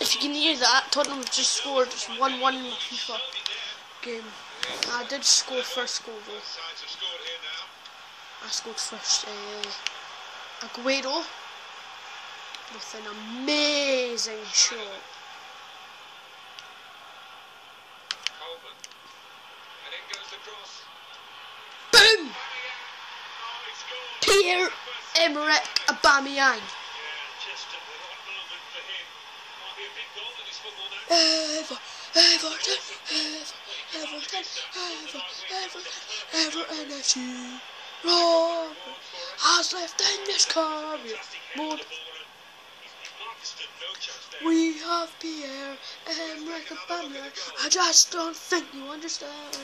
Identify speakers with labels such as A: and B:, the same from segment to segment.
A: If you can hear that, Tottenham just scored just 1 1 in the FIFA game. I did score first goal though. I scored first. Uh, Aguero with an amazing shot. Boom! Pierre Emerick Aubameyang. Ever, Everton, Ever, Everton, Ever, Everton, Everton FC. Rome has left in career mode. We have Pierre Emerick Aubameyang. I just don't think you understand.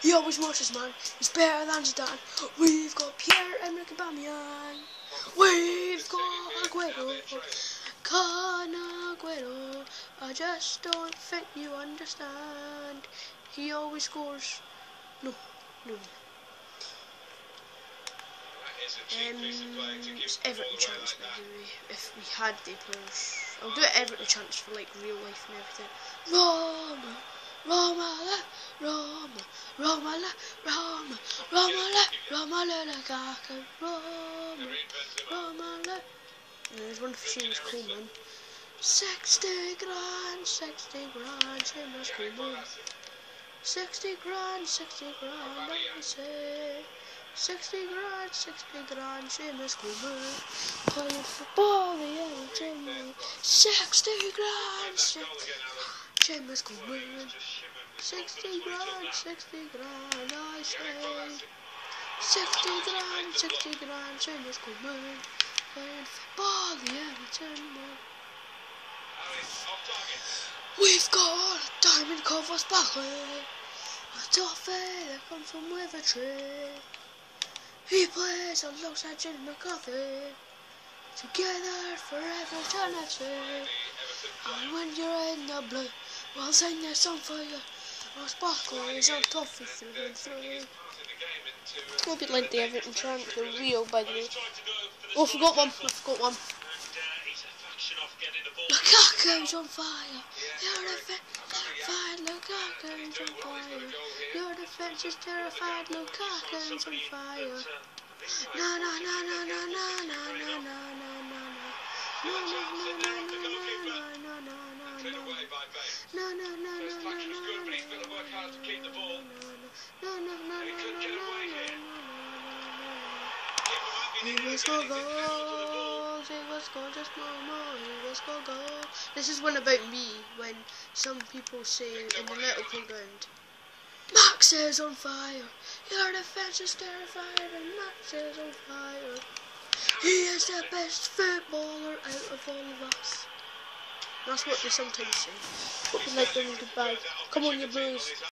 A: He always watches man. He's better than Zidane. We've got Pierre Emerick Aubameyang. We've got Aguero. Con Aguero. I just don't think you understand. He always scores. No, no. Um, Everton chance maybe if we had the players. I'll do it Everton chance for like real life and everything. Roma, Roma, Roma, Roma, Roma, Roma, Roma, Lukaku, Roma, Roma. And there's one for she was cool, man. Sexty grand, sexty grand, she was cool, man. Sexty grand, sexty grand, I me say. Sixty grand, sixty grand, Seamus Cooper playing football the other day. Sixty grand, Seamus Cooper. Sixty grand, sixty grand, I say. Sixty grand, sixty grand, Seamus Cooper. Playing football, the Everton. We've got a diamond covers Barkley. A toffee that comes from Tree. He plays alongside Jenny McCarthy. Together forever eternity. And when you're in the blue, we'll sing a song for you. Ross Barkley's on toffee through and through. It's a bit like the Everton chant, the real by the way. Oh, I forgot one. I forgot one. Lukaku's on fire. Your defense terrified. Lukaku's on fire. Your defense is terrified. Lukaku's on fire. Na na na na na. Na na na na na na na na na na. Na na na na na na na na He was go goals, he was go just he was go goals. This is one about me when some people say in the little playground, Max is on fire, your defense is terrified and Max is on fire. He is the best footballer out of all of us. That's what they sometimes say. Hope you like them goodbye. Come on you blues.